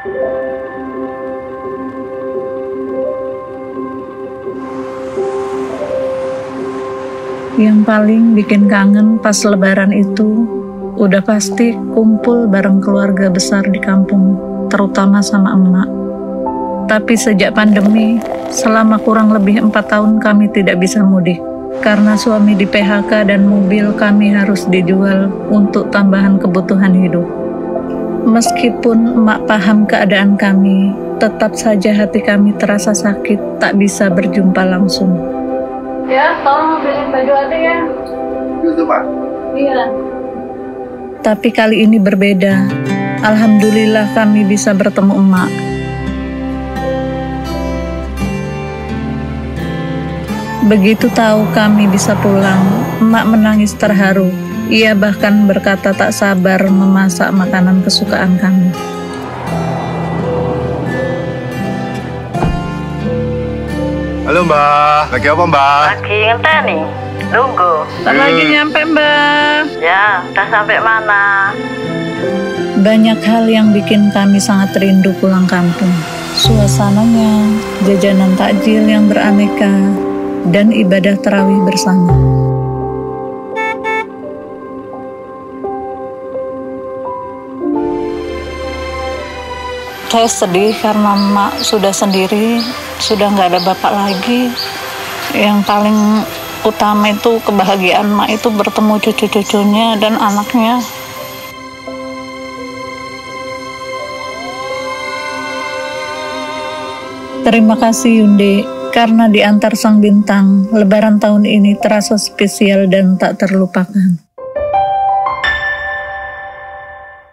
Yang paling bikin kangen pas lebaran itu udah pasti kumpul bareng keluarga besar di kampung, terutama sama emak. Tapi sejak pandemi, selama kurang lebih empat tahun kami tidak bisa mudik. Karena suami di PHK dan mobil kami harus dijual untuk tambahan kebutuhan hidup. Meskipun emak paham keadaan kami, tetap saja hati kami terasa sakit tak bisa berjumpa langsung. Ya, tolong beliin baju adik ya. Gitu, Pak. Iya. Tapi kali ini berbeda. Alhamdulillah kami bisa bertemu emak. Begitu tahu kami bisa pulang, emak menangis terharu. Ia bahkan berkata tak sabar memasak makanan kesukaan kami. Halo Mbak, lagi apa Mbak? Lagi ngenteni, nunggu. Tak lagi nyampe mbak. Ya, udah sampai mana? Banyak hal yang bikin kami sangat rindu pulang kampung. Suasananya, jajanan takjil yang beraneka, dan ibadah terawih bersama. Saya sedih karena emak sudah sendiri, sudah nggak ada bapak lagi. Yang paling utama itu kebahagiaan emak itu bertemu cucu-cucunya dan anaknya. Terima kasih Yunde, karena di antar sang bintang, lebaran tahun ini terasa spesial dan tak terlupakan.